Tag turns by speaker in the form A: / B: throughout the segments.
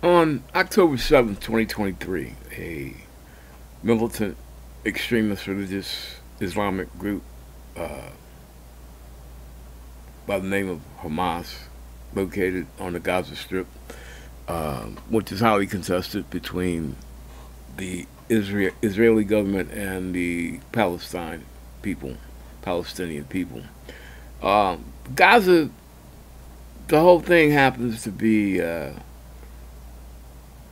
A: On October 7th, 2023, a militant extremist religious Islamic group uh, by the name of Hamas, located on the Gaza Strip, uh, which is highly contested between the Israel, Israeli government and the Palestine people, Palestinian people. Uh, Gaza, the whole thing happens to be uh,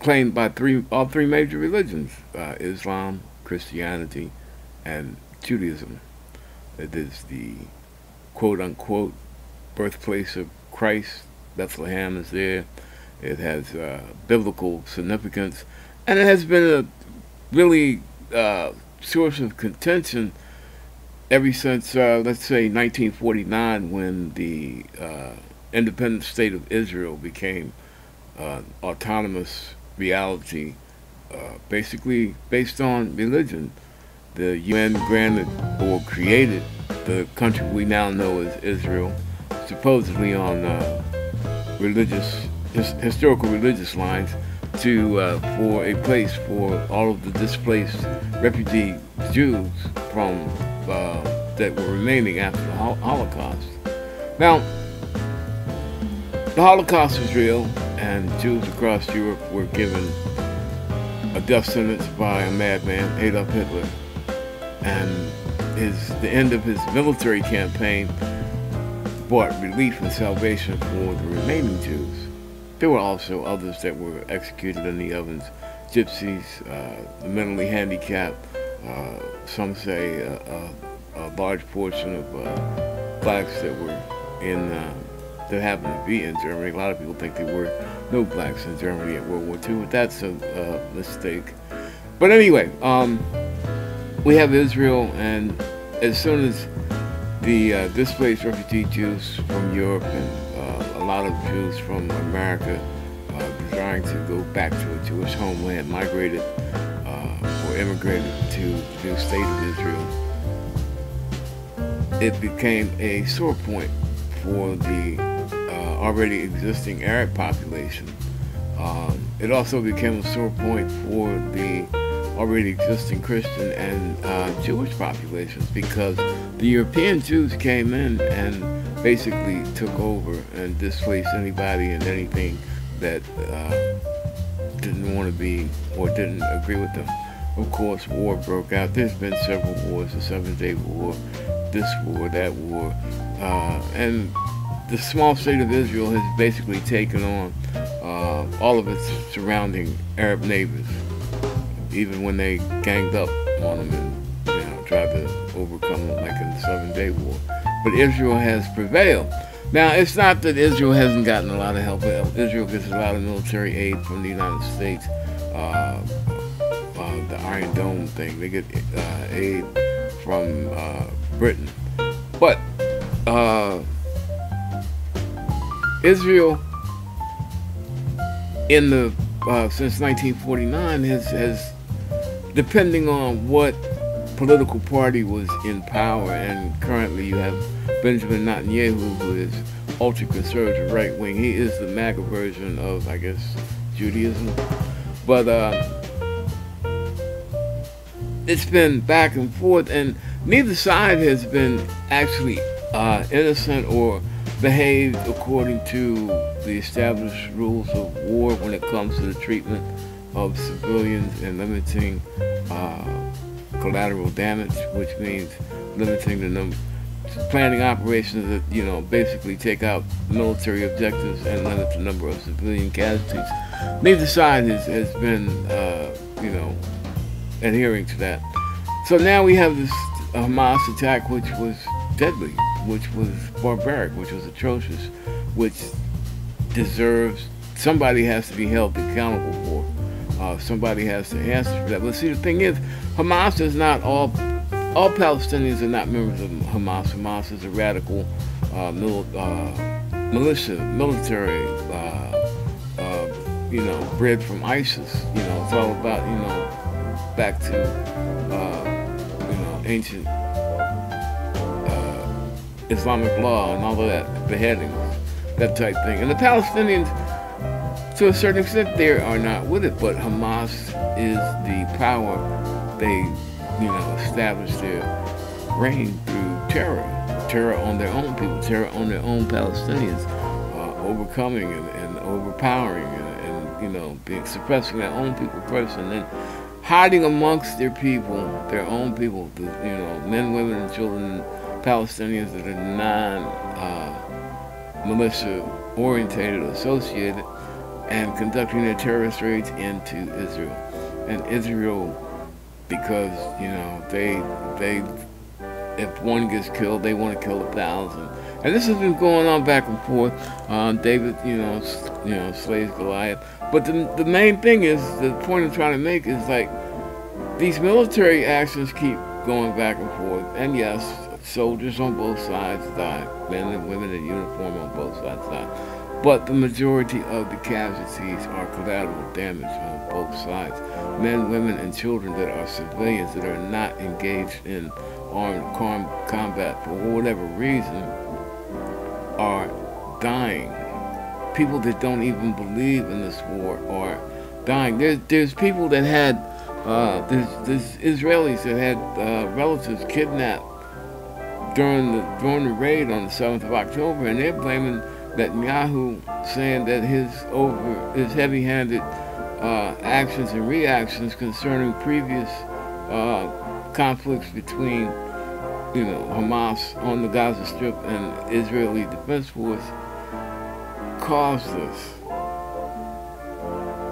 A: claimed by three, all three major religions: uh, Islam, Christianity, and Judaism. It is the quote-unquote birthplace of Christ. Bethlehem is there. It has uh, biblical significance, and it has been a really uh, source of contention ever since, uh, let's say, 1949, when the uh, independent state of Israel became uh, autonomous reality, uh, basically based on religion. The UN granted or created the country we now know as Israel, supposedly on uh, religious, his, historical religious lines, to uh, for a place for all of the displaced refugee Jews from uh, that were remaining after the Holocaust. Now, the Holocaust was real, and Jews across Europe were given a death sentence by a madman, Adolf Hitler, and his the end of his military campaign brought relief and salvation for the remaining Jews. There were also others that were executed in the ovens, gypsies, uh, the mentally handicapped, uh, some say a, a, large portion of uh, blacks that were in, uh, that happened to be in Germany. A lot of people think there were no blacks in Germany at World War II, but that's a, a mistake. But anyway, um, we have Israel, and as soon as the uh, displaced refugee Jews from Europe and a lot of Jews from America uh, desiring to go back to a Jewish homeland migrated uh, or immigrated to the state of Israel. It became a sore point for the uh, already existing Arab population. Um, it also became a sore point for the already existing Christian and uh, Jewish populations because the European Jews came in and basically took over and displaced anybody and anything that uh, didn't want to be or didn't agree with them. Of course, war broke out. There's been several wars, the Seven Day War, this war, that war, uh, and the small state of Israel has basically taken on uh, all of its surrounding Arab neighbors, even when they ganged up on them and you know, tried to overcome them, like in the Seven Day War but Israel has prevailed. Now, it's not that Israel hasn't gotten a lot of help. Israel gets a lot of military aid from the United States. Uh, uh, the Iron Dome thing, they get uh, aid from uh, Britain. But uh, Israel, in the uh, since 1949, has, has depending on what political party was in power, and currently you have Benjamin Netanyahu, who is ultra conservative right wing. He is the MAGA version of, I guess, Judaism. But uh, it's been back and forth, and neither side has been actually uh, innocent or behaved according to the established rules of war when it comes to the treatment of civilians and limiting uh, collateral damage, which means limiting the number, planning operations that, you know, basically take out military objectives and limit the number of civilian casualties. Neither side has, has been, uh, you know, adhering to that. So now we have this Hamas attack, which was deadly, which was barbaric, which was atrocious, which deserves, somebody has to be held accountable for. Uh, somebody has to answer for that. But see, the thing is, Hamas is not all. All Palestinians are not members of Hamas. Hamas is a radical uh, mil, uh, militia, military, uh, uh, you know, bred from ISIS. You know, it's all about, you know, back to, uh, you know, ancient Islamic law and all of that, beheadings, that type thing. And the Palestinians, to a certain extent, they are not with it. But Hamas is the power. They, you know, established their reign through terror, terror on their own people, terror on their own Palestinians, uh, overcoming and, and overpowering and, and, you know, being suppressing their own people first, and then hiding amongst their people, their own people, the, you know, men, women, and children, Palestinians that are non uh, militia orientated or associated, and conducting their terrorist raids into Israel. And Israel, because you know they they if one gets killed, they want to kill a thousand. And this has been going on back and forth. Um, David, you know, you know, slays Goliath. But the, the main thing is, the point I'm trying to make is like, these military actions keep going back and forth. And yes, soldiers on both sides die. Men and women in uniform on both sides die. But the majority of the casualties are collateral damage on both sides. Men, women, and children that are civilians that are not engaged in armed combat for whatever reason are dying. People that don't even believe in this war are dying. There's there's people that had uh, there's, there's Israelis that had uh, relatives kidnapped during the during the raid on the 7th of October, and they're blaming that Netanyahu, saying that his over his heavy-handed uh, actions and reactions concerning previous uh, conflicts between you know, Hamas on the Gaza Strip and Israeli Defense Force caused this.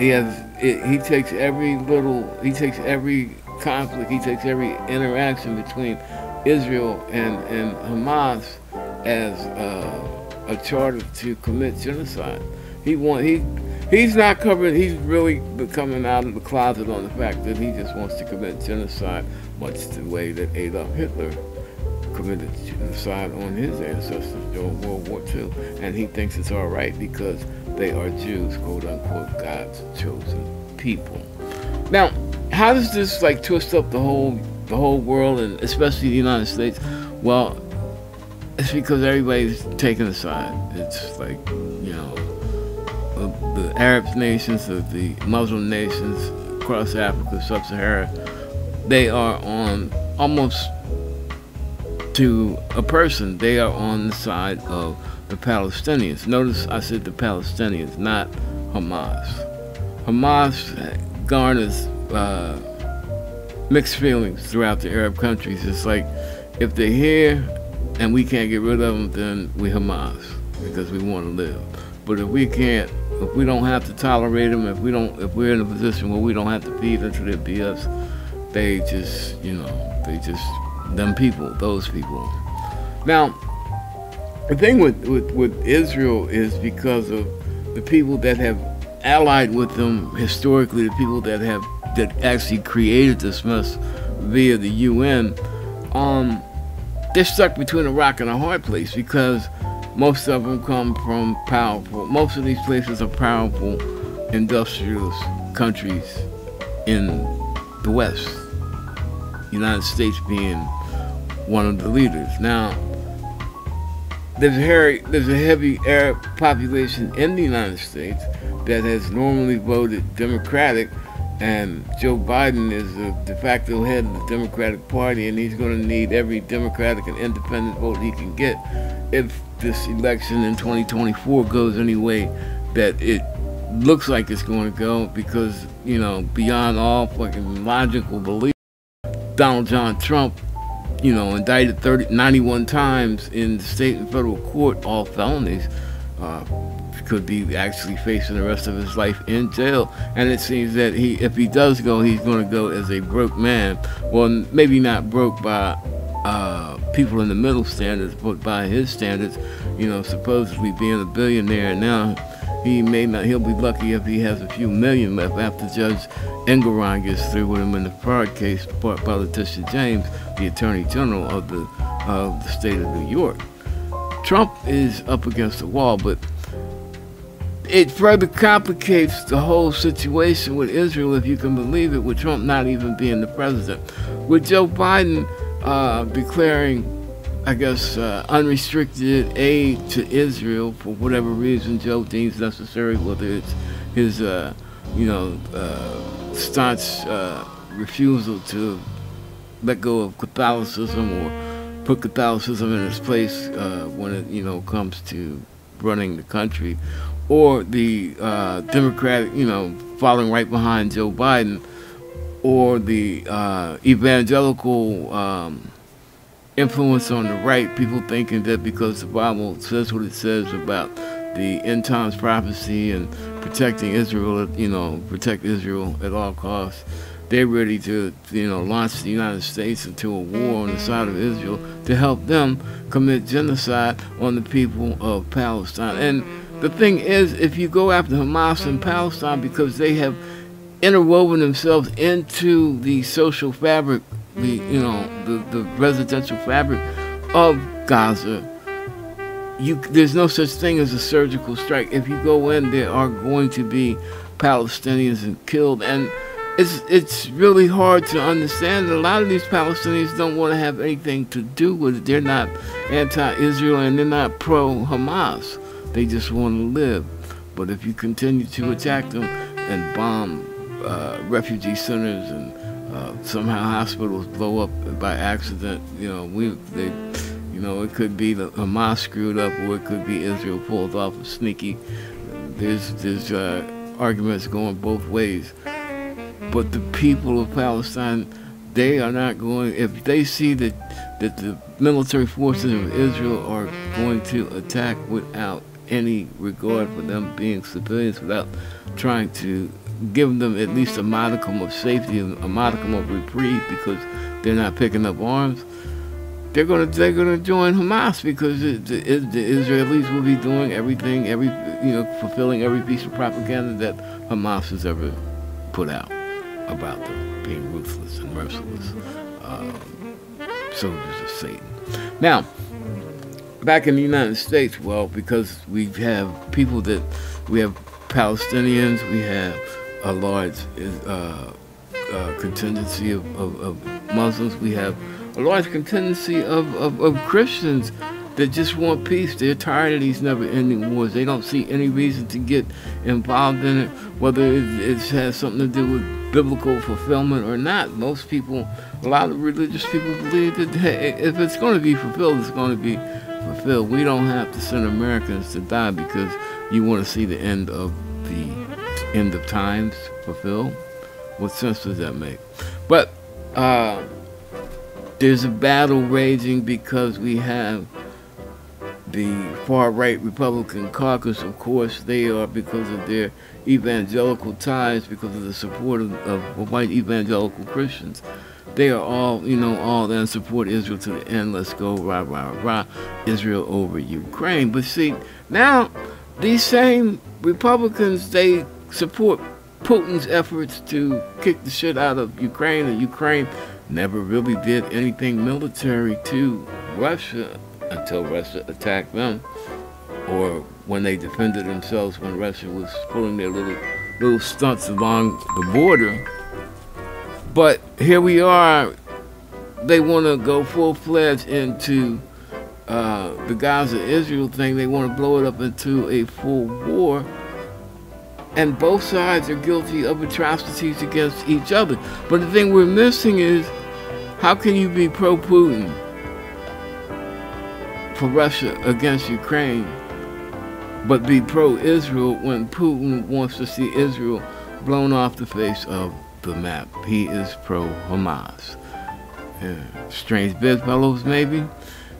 A: He has, it, he takes every little, he takes every conflict, he takes every interaction between Israel and, and Hamas as uh, a charter to commit genocide. He want he he's not covering. He's really coming out of the closet on the fact that he just wants to commit genocide, much the way that Adolf Hitler committed genocide on his ancestors during World War II, and he thinks it's all right because they are Jews, quote unquote, God's chosen people. Now, how does this like twist up the whole the whole world and especially the United States? Well, it's because everybody's taking a side. It's like you know, the Arab nations, the Muslim nations across Africa, Sub-Sahara, they are on almost to a person, they are on the side of the Palestinians. Notice I said the Palestinians, not Hamas. Hamas garners uh, mixed feelings throughout the Arab countries. It's like if they're here and we can't get rid of them, then we Hamas because we want to live. But if we can't, if we don't have to tolerate them, if we don't, if we're in a position where we don't have to feed into their BS, they just, you know, they just them people, those people. Now, the thing with, with, with Israel is because of the people that have allied with them historically, the people that have that actually created this mess via the UN, um, they're stuck between a rock and a hard place because most of them come from powerful. Most of these places are powerful industrialist countries in the West. United States being one of the leaders. Now, there's a, there's a heavy Arab population in the United States that has normally voted Democratic, and Joe Biden is the de facto head of the Democratic Party, and he's going to need every Democratic and independent vote he can get if this election in 2024 goes any way that it looks like it's going to go, because, you know, beyond all fucking logical belief, Donald John Trump you know, indicted 30, 91 times in state and federal court, all felonies, uh, could be actually facing the rest of his life in jail. And it seems that he, if he does go, he's going to go as a broke man. Well, maybe not broke by uh, people in the middle standards, but by his standards, you know, supposedly being a billionaire now he may not, he'll be lucky if he has a few million left after Judge Engoron gets through with him in the fraud case brought by Letitia James, the Attorney General of the, of the state of New York. Trump is up against the wall, but it further complicates the whole situation with Israel, if you can believe it, with Trump not even being the president. With Joe Biden uh, declaring I guess, uh, unrestricted aid to Israel for whatever reason Joe deems necessary, whether it's his, uh, you know, uh, staunch uh, refusal to let go of Catholicism or put Catholicism in its place uh, when it, you know, comes to running the country, or the uh, Democratic, you know, following right behind Joe Biden, or the evangelical. Um, influence on the right, people thinking that because the Bible says what it says about the end times prophecy and protecting Israel, you know, protect Israel at all costs, they're ready to, you know, launch the United States into a war on the side of Israel to help them commit genocide on the people of Palestine. And the thing is, if you go after Hamas in Palestine because they have interwoven themselves into the social fabric the you know the, the residential fabric of Gaza. You there's no such thing as a surgical strike. If you go in, there are going to be Palestinians and killed, and it's it's really hard to understand. A lot of these Palestinians don't want to have anything to do with it. They're not anti-Israel and they're not pro-Hamas. They just want to live. But if you continue to attack them and bomb uh, refugee centers and uh, somehow hospitals blow up by accident. You know, we they, you know, it could be the Hamas screwed up, or it could be Israel pulled off a sneaky. There's there's uh, arguments going both ways, but the people of Palestine, they are not going. If they see that that the military forces of Israel are going to attack without any regard for them being civilians, without trying to give them at least a modicum of safety and a modicum of reprieve because they're not picking up arms. They're gonna they're gonna join Hamas because it, the, the Israelis will be doing everything, every you know, fulfilling every piece of propaganda that Hamas has ever put out about them being ruthless and merciless um, soldiers of Satan. Now, back in the United States, well, because we have people that we have Palestinians, we have a large uh, uh, contingency of, of, of, Muslims. We have a large contingency of, of, of, Christians that just want peace. They're tired of these never-ending wars. They don't see any reason to get involved in it, whether it, it has something to do with biblical fulfillment or not. Most people, a lot of religious people believe that if it's going to be fulfilled, it's going to be fulfilled. We don't have to send Americans to die because you want to see the end of the end of times fulfilled? What sense does that make? But uh, there's a battle raging because we have the far right Republican caucus, of course, they are because of their evangelical ties, because of the support of, of white evangelical Christians. They are all, you know, all then support Israel to the end. Let's go, rah, rah, rah, Israel over Ukraine. But see, now these same Republicans, they support Putin's efforts to kick the shit out of Ukraine, and Ukraine never really did anything military to Russia until Russia attacked them, or when they defended themselves when Russia was pulling their little little stunts along the border. But here we are. They want to go full fledged into uh, the Gaza Israel thing. They want to blow it up into a full war and both sides are guilty of atrocities against each other. But the thing we're missing is how can you be pro Putin for Russia against Ukraine, but be pro Israel when Putin wants to see Israel blown off the face of the map? He is pro Hamas. Yeah. Strange bedfellows, maybe.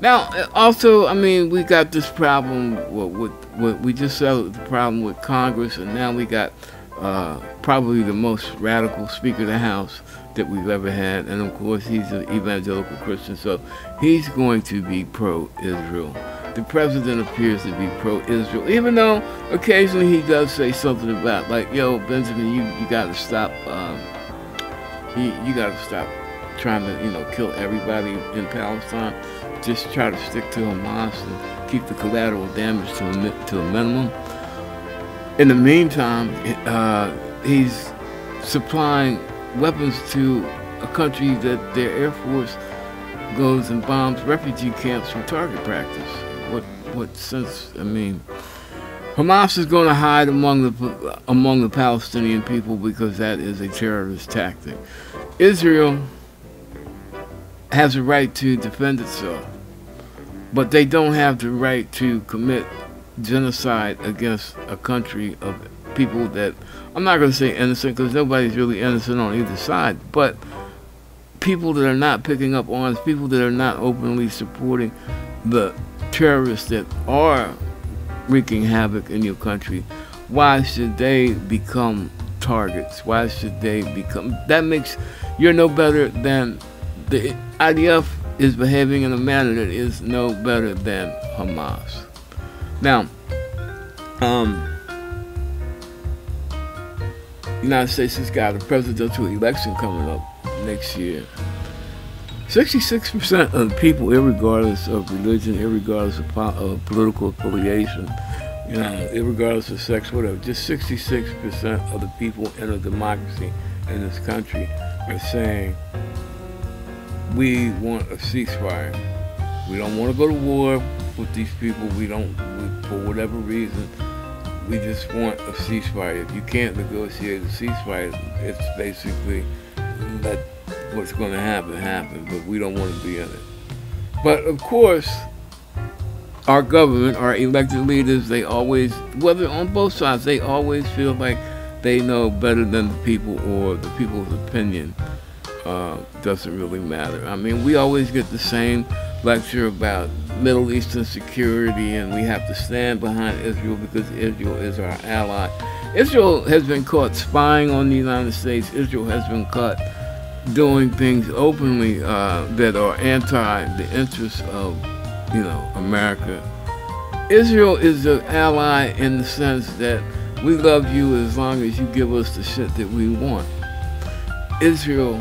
A: Now, also, I mean, we got this problem with, with, we just settled the problem with Congress, and now we got uh, probably the most radical Speaker of the House that we've ever had, and of course, he's an evangelical Christian, so he's going to be pro-Israel. The president appears to be pro-Israel, even though occasionally he does say something about, like, "Yo, Benjamin, you you got to stop. Um, you you got to stop trying to, you know, kill everybody in Palestine." just try to stick to Hamas and keep the collateral damage to a, to a minimum. In the meantime, uh, he's supplying weapons to a country that their Air Force goes and bombs refugee camps for target practice. What what sense? I mean, Hamas is going to hide among the among the Palestinian people because that is a terrorist tactic. Israel has a right to defend itself, but they don't have the right to commit genocide against a country of people that I'm not going to say innocent because nobody's really innocent on either side, but people that are not picking up arms, people that are not openly supporting the terrorists that are wreaking havoc in your country, why should they become targets? Why should they become? That makes you're no better than the IDF is behaving in a manner that is no better than Hamas. Now, um, United States has got a presidential election coming up next year. 66% of the people, regardless of religion, regardless of, of political affiliation, you know, regardless of sex, whatever, just 66% of the people in a democracy in this country are saying we want a ceasefire. We don't want to go to war with these people. We don't, we, for whatever reason, we just want a ceasefire. If you can't negotiate a ceasefire, it's basically let what's going to happen happen, but we don't want to be in it. But of course, our government, our elected leaders, they always, whether on both sides, they always feel like they know better than the people or the people's opinion uh, doesn't really matter. I mean, we always get the same lecture about Middle Eastern security and we have to stand behind Israel because Israel is our ally. Israel has been caught spying on the United States. Israel has been caught doing things openly uh, that are anti the interests of, you know, America. Israel is an ally in the sense that we love you as long as you give us the shit that we want. Israel,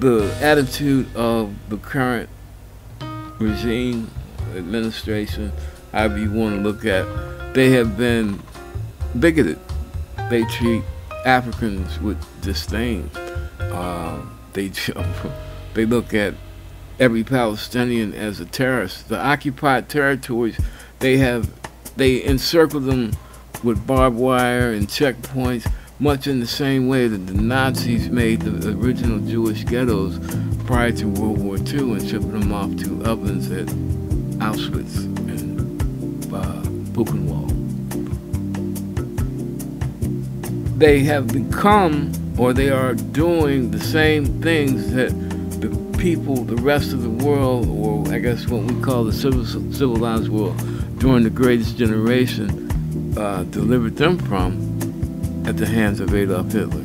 A: the attitude of the current regime, administration, however you want to look at, they have been bigoted. They treat Africans with disdain. Um, they they look at every Palestinian as a terrorist. The occupied territories, they have they encircle them with barbed wire and checkpoints, much in the same way that the Nazis made the original Jewish ghettos prior to World War II and shipped them off to ovens at Auschwitz and uh, Buchenwald. They have become or they are doing the same things that the people, the rest of the world, or I guess what we call the civilized world during the greatest generation, uh, delivered them from at the hands of Adolf Hitler.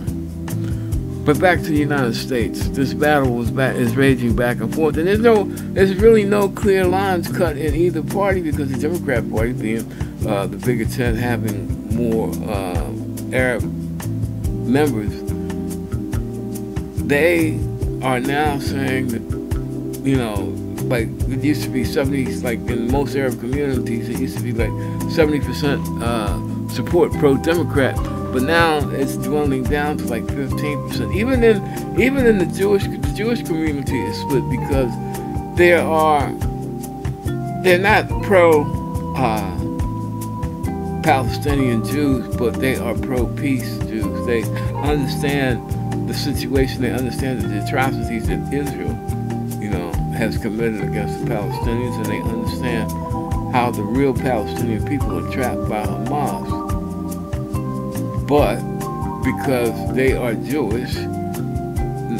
A: But back to the United States, this battle was is raging back and forth, and there's no, there's really no clear lines cut in either party because the Democrat Party, being uh, the bigger tent, having more uh, Arab members, they are now saying that, you know, like it used to be 70, like in most Arab communities, it used to be like 70% uh, support pro-Democrat, but now it's dwindling down to like 15%. Even in even in the Jewish the Jewish community is split because there are they're not pro uh, Palestinian Jews, but they are pro peace Jews. They understand the situation, they understand the atrocities that Israel, you know, has committed against the Palestinians, and they understand how the real Palestinian people are trapped by Hamas. But because they are Jewish,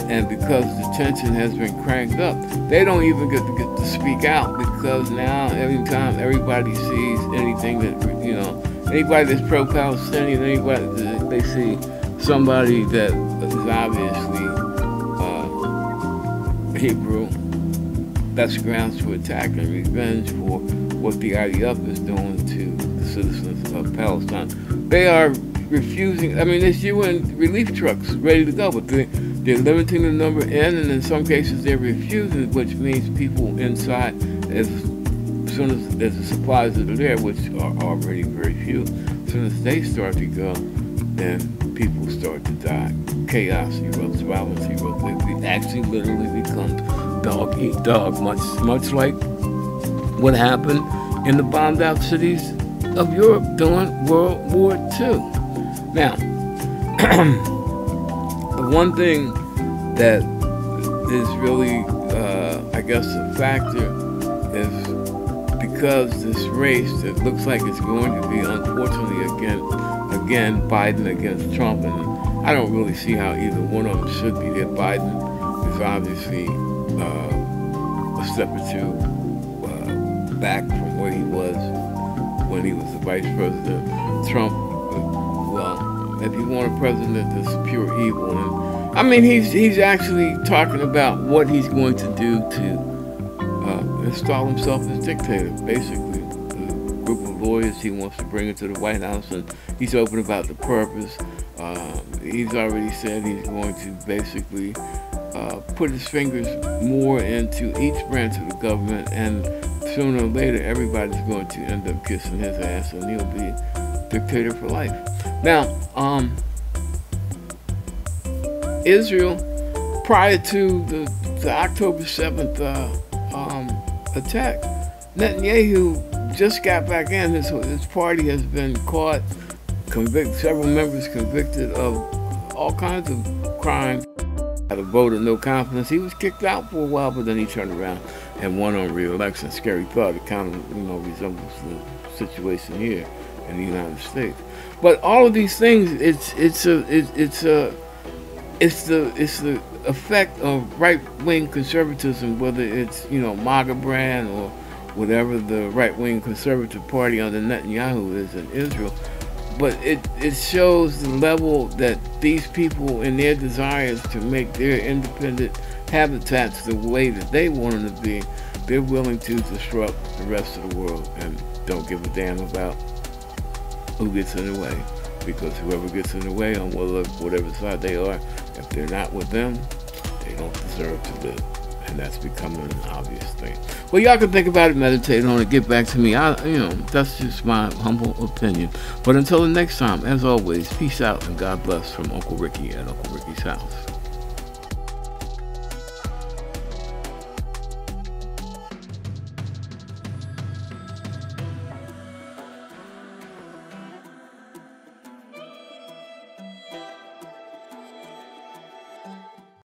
A: and because the tension has been cranked up, they don't even get to get to speak out because now every time everybody sees anything that you know, anybody that's pro-Palestinian, anybody that they see somebody that is obviously uh, Hebrew. That's grounds for attack and revenge for what the IDF is doing to the citizens of Palestine. They are refusing, I mean, there's UN relief trucks ready to go, but they, they're limiting the number in, and in some cases they're refusing, which means people inside, as soon as, as the supplies are there, which are already very few, as soon as they start to go, then people start to die. Chaos erupts, violence erupts. It actually literally becomes dog eat dog, much much like what happened in the bombed out cities of Europe during World War II. Now, the one thing that is really, uh, I guess, a factor is because this race that looks like it's going to be, unfortunately, again, again, Biden against Trump, and I don't really see how either one of them should be there. Biden is obviously uh, a step or two uh, back from where he was when he was the vice president. Trump, if you want a president that's pure evil, and I mean, he's he's actually talking about what he's going to do to install himself as dictator, basically. The group of lawyers he wants to bring into the White House, and he's open about the purpose. Uh, he's already said he's going to basically uh, put his fingers more into each branch of the government, and sooner or later, everybody's going to end up kissing his ass, and he'll be dictator for life. Now, um, Israel, prior to the, the October 7th uh, um, attack. Netanyahu just got back in. His, his party has been caught, convicted, several members convicted of all kinds of crimes. Had a vote of no confidence. He was kicked out for a while, but then he turned around and won on re-election. Scary thought. It kind of, you know, resembles the situation here in the United States. But all of these things, it's it's a it, it's a it's the it's the effect of right wing conservatism, whether it's you know MAGA brand or whatever the right wing conservative party under Netanyahu is in Israel. But it, it shows the level that these people, in their desires to make their independent habitats the way that they want them to be, they're willing to disrupt the rest of the world and don't give a damn about who gets in the way. Because whoever gets in the way on whatever side they are, if they're not with them, they don't deserve to live. And that's becoming an obvious thing. Well, y'all can think about it, meditate on it, get back to me. I, you know, that's just my humble opinion. But until the next time, as always, peace out and God bless from Uncle Ricky at Uncle Ricky's house.